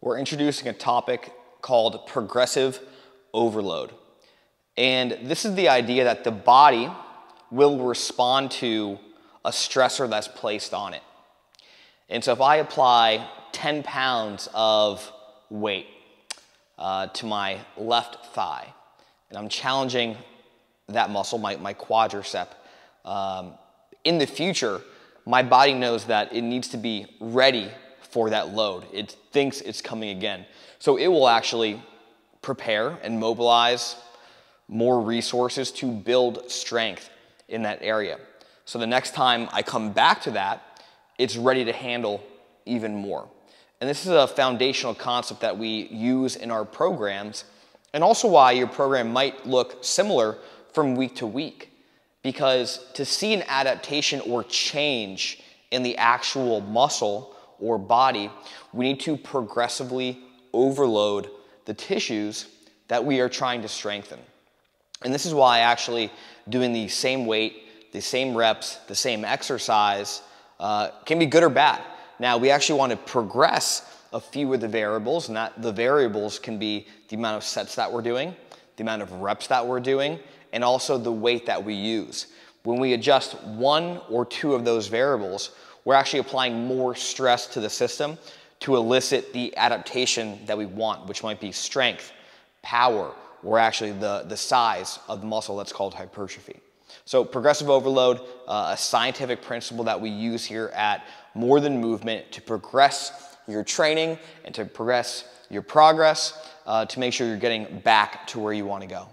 we're introducing a topic called progressive overload. And this is the idea that the body will respond to a stressor that's placed on it. And so if I apply 10 pounds of weight uh, to my left thigh, and I'm challenging that muscle, my, my quadricep, um, in the future, my body knows that it needs to be ready for that load. It thinks it's coming again. So it will actually prepare and mobilize more resources to build strength in that area. So the next time I come back to that, it's ready to handle even more. And this is a foundational concept that we use in our programs, and also why your program might look similar from week to week. Because to see an adaptation or change in the actual muscle or body, we need to progressively overload the tissues that we are trying to strengthen. And this is why actually doing the same weight, the same reps, the same exercise uh, can be good or bad. Now, we actually want to progress a few of the variables, and that the variables can be the amount of sets that we're doing, the amount of reps that we're doing, and also the weight that we use. When we adjust one or two of those variables, we're actually applying more stress to the system to elicit the adaptation that we want, which might be strength, power, or actually the, the size of the muscle that's called hypertrophy. So progressive overload, uh, a scientific principle that we use here at More Than Movement to progress your training and to progress your progress uh, to make sure you're getting back to where you want to go.